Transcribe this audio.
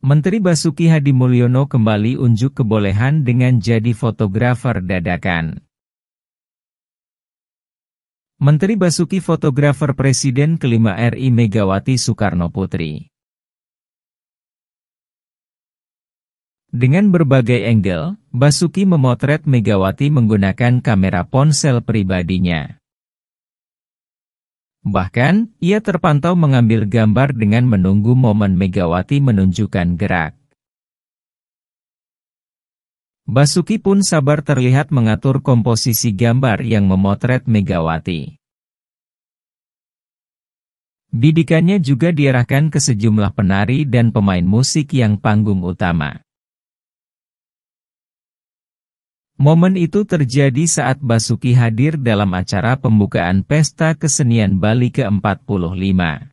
Menteri Basuki Hadi Mulyono kembali unjuk kebolehan dengan jadi fotografer dadakan. Menteri Basuki fotografer Presiden kelima RI Megawati Soekarno Putri. Dengan berbagai angle, Basuki memotret Megawati menggunakan kamera ponsel pribadinya. Bahkan, ia terpantau mengambil gambar dengan menunggu momen Megawati menunjukkan gerak. Basuki pun sabar terlihat mengatur komposisi gambar yang memotret Megawati. Bidikannya juga diarahkan ke sejumlah penari dan pemain musik yang panggung utama. Momen itu terjadi saat Basuki hadir dalam acara pembukaan Pesta Kesenian Bali ke-45.